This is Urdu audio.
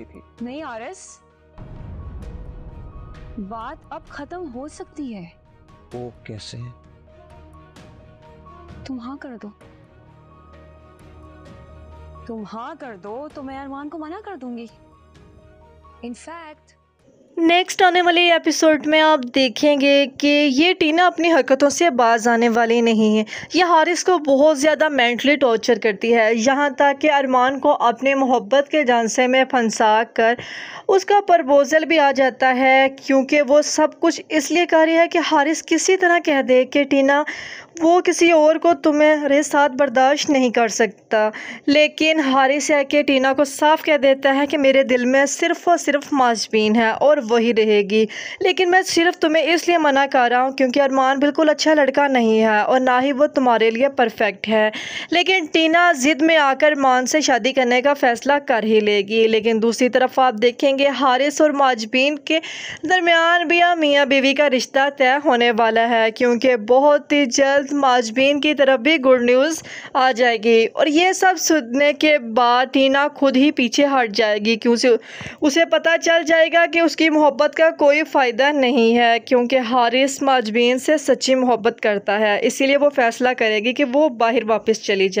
سکتی تھی۔ نہیں آرس بات اب ختم ہو سکتی ہے۔ وہ کیسے؟ تم ہاں کر دو۔ تم ہاں کر دو تو میں ارمان کو منع کر دوں گی۔ انفیکٹ نیکسٹ آنے والے ایپیسوڈ میں آپ دیکھیں گے کہ یہ ٹینا اپنی حرکتوں سے باز آنے والی نہیں ہے۔ یہ حارث کو بہت زیادہ مینٹلی ٹارچر کرتی ہے۔ یہاں تک کہ ارمان کو اپنے محبت کے جانسے میں پھنسا کر اس کا پرپوزل بھی آ جاتا ہے کیونکہ وہ سب کچھ اس لیے کر رہی ہے کہ حارث کسی طرح کہہ دے کہ ٹینا وہ کسی اور کو تمہارے ساتھ برداشت نہیں کر سکتا۔ لیکن حارث ہے کہ ٹینا کو صاف کہہ دیتا ہے کہ میرے دل میں صرف اور صرف ماجبین ہے اور وہی رہے گی۔ لیکن میں صرف تمہیں اس لیے منع کر رہا ہوں کیونکہ ارمان بالکل اچھا لڑکا نہیں ہے اور نہ ہی وہ تمہارے لیے پرفیکٹ ہے۔ لیکن ٹینا ضد میں آ کر مان سے شادی کرنے کا فیصلہ کر ہی لے گی۔ لیکن دوسری طرف آپ دیکھیں گے حارث اور ماجبین کے درمیان بھی میاں بیوی کا رشتہ طے ہونے والا ہے کیونکہ بہت ہی جلد ماجبین کی طرف بھی گڈ نیوز آ جائے گی۔ اور یہ سب سننے کے بعد ٹینا خود ہی پیچھے ہٹ جائے گی۔ کیونکہ اسے پتہ چل جائے گا کہ اس کی محبت کا کوئی فائدہ نہیں ہے، کیونکہ حارث ماجبین سے سچی محبت کرتا ہے۔ اسی لیے وہ فیصلہ کرے گی کہ وہ باہر واپس چلی جائے۔